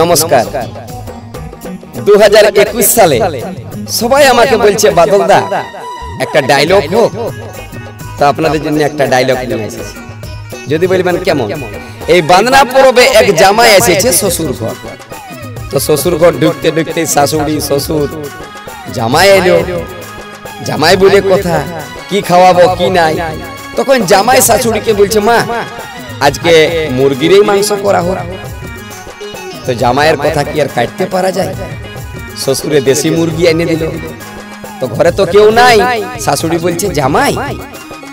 নমস্কার। দু হাজার একুশ সালে সবাই আমাকে বলছে, বাদলদা, একটা ডায়লগ হোক। তো আপনাদের জন্য একটা ডায়লগ নিয়ে যদি বলবেন কেমন? এই বান্দনা পরবে এক জামাই এসেছে শ্বশুর ঘর তো শ্বশুর ঘর ঢুকতে ঢুকতে শাশুড়ি, শ্বশুর, জামাই এলো। জামাই বলে, কথা, কি খাওয়াবো, কি নাই? তখন জামাই শাশুড়িকে বলছে, মা, আজকে মুরগিরই মাংস করা হোক। তো জামাইয়ের কথা কি আর কাটতে পারা যায়? শ্বশুরে দেশি মুরগি এনে দিল। তো ঘরে তো কেউ নাই। শাশুড়ি বলছে, জামাই,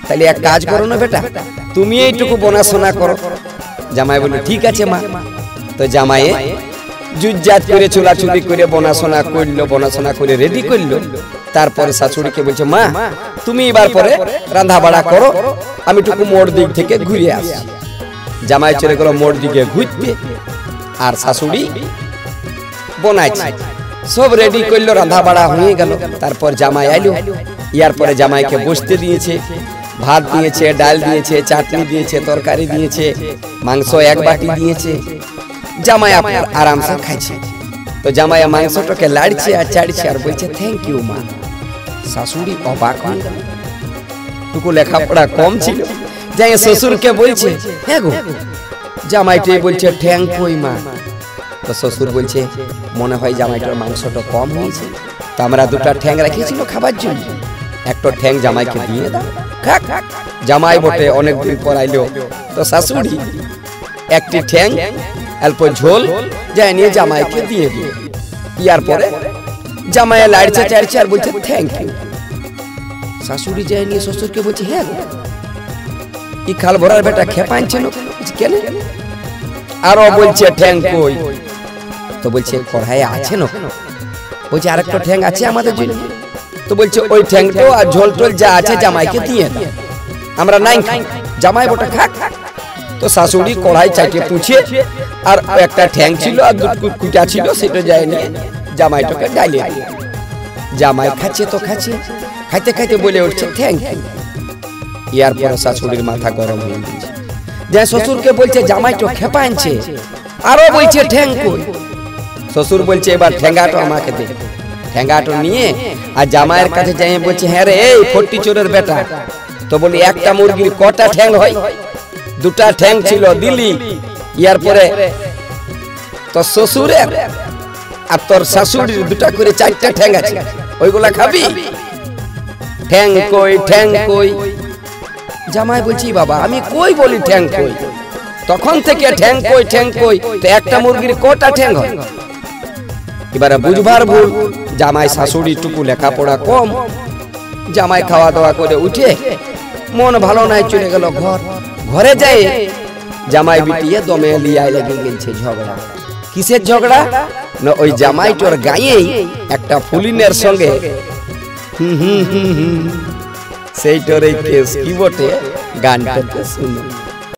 তাহলে এক কাজ করো না বেটা, তুমি এইটুকু বোনাশোনা করো। জামাই বলল, ঠিক আছে মা। তো জামাইয়ে জুজ্জাত করে চুলাচুলি করে বোনাশোনা করল বোনাশোনা করে রেডি করল। তারপরে শাশুড়িকে বলছে, মা, তুমি এবার পরে রান্না বাড়া করো, আমি টুকু মোড় দিক থেকে ঘুরে আসি। জামাই চলে গেল মোড় দিকে ঘুরতে। আর শাশুড়ি বনাইছে। সব রেডি করল রান্না বাড়া হয়ে গেল। তারপর জামাই আইলো। ইয়ার পরে জামাইকে বসতে দিয়েছে, ভাত দিয়েছে, ডাল দিয়েছে, চাটনি দিয়েছে, তরকারি দিয়েছে, মাংস এক বাটি দিয়েছে। জামাই আপনার আরামসে খাইছে। তো জামাই মাংসটাকে লাড়ছে আর চাড়ছে আর বলছে থ্যাংক ইউ মা। শাশুড়ি অবাক হয়ে গেল। টুকু লেখাপড়া কম ছিল। যাই শ্বশুরকে বলছে হ্যাঁ গো জামাইটাই বলছে ঠ্যাং কই মা? তো শ্বশুর বলছে মনে হয় জামাইটার মাংসটা কম হয়েছে তো আমরা দুটা ঠ্যাং রেখেছিল খাবার জন্য। একটা ঠ্যাং জামাইকে দিয়ে দাও। খাক জামাই বটে অনেক দিন পর আইলো তো শাশুড়ি একটি ঠ্যাং অল্প ঝোল যাই নিয়ে জামাইকে দিয়ে দিল। ইয়ার পরে জামাইয়া লাড়ছে চাড়ছে আর বলছে থ্যাংক ইউ শাশুড়ি যাই নিয়ে শ্বশুরকে বলছে হ্যাঁ ই খাল ভরার বেটা খেপাইছে কেন? আরও বলছে ঠ্যাং কই। তো বলছে কড়াই আছে না বলছে আরেকটা ঠ্যাং আছে আমাদের জন্য? তো বলছে ওই ঠ্যাংটো আর ঝোল টোল যা আছে জামাইকে দিয়ে আমরা নাই খাই জামাই বটা খাক। তো শাশুড়ি কড়াই চাইতে পুছে আর একটা ঠ্যাং ছিল আর কুটা ছিল সেটা যায় নিয়ে জামাইটাকে ডালিয়ে জামাই খাচ্ছে তো খাচ্ছে। খাইতে খাইতে বলে উঠছে থ্যাংক ইউ ইয়ার পরে শাশুড়ির মাথা গরম হয়ে গেছে। যে শ্বশুরকে বলছে, জামাই তো খেপা আনছে আরও বলছে, ঠ্যাং কই? শ্বশুর বলছে, এবার ঠ্যাঙ্গাটো আমাকে দে। ঠ্যাঙ্গাটো নিয়ে আর জামাইয়ের কাছে যাই, বলছে হ্যাঁ রে, এই ফোরটি চোরের বেটা। তো বলি, একটা মুরগির কটা ঠ্যাং হয়? দুটা ঠ্যাং ছিল দিলি, ইয়ার পরে তো শ্বশুরের আর তোর শাশুড়ির দুটা করে চারটা ঠ্যাং আছে। ওইগুলা খাবি? ঠ্যাং কই ঠ্যাং কই? জামাই বলছি, বাবা, আমি কই বলি ঠ্যাং কই? তখন থেকে ঠ্যাং কই ঠ্যাং কই, তো একটা মুরগির কটা ঠ্যাং হয়? এবারে বুঝবার ভুল, জামাই শাশুড়ি টুকু লেখাপড়া কম, জামাই খাওয়া দাওয়া করে উঠে মন ভালো নাই, চলে গেল ঘর। ঘরে যায়, জামাই বিটিয়ে দমে লিয়ায় লেগে গেছে ঝগড়া। কিসের ঝগড়া? না, ওই জামাইটোর গায়েই একটা ফুলিনের সঙ্গে হুম হুম হুম হুম। সেইটার এই কেস কি বটে? গানটাকে শুনুন।